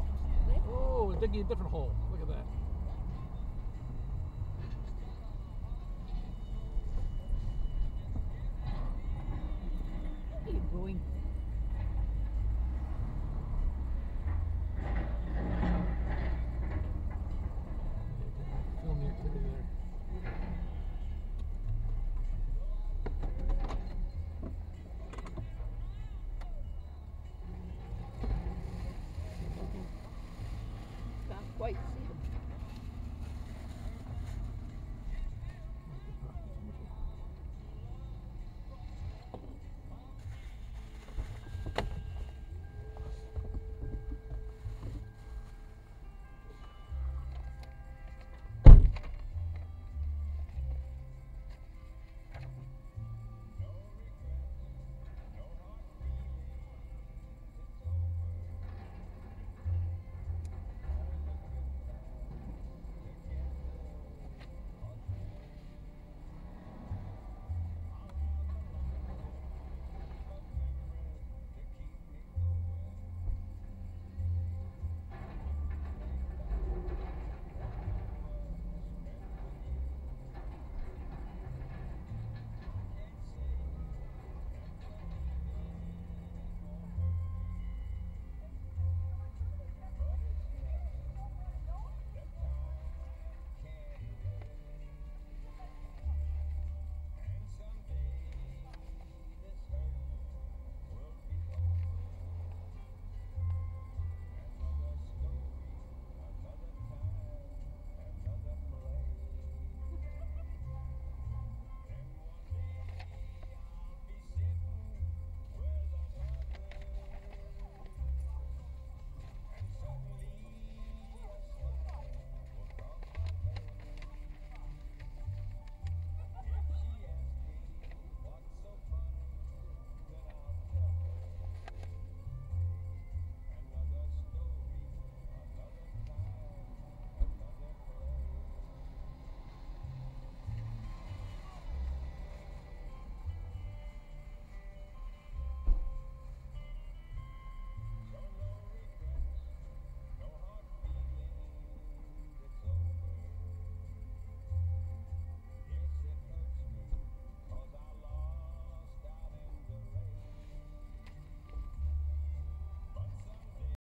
Oh, oh, digging a different hole. Look at that. Where are you going? Film the activity there.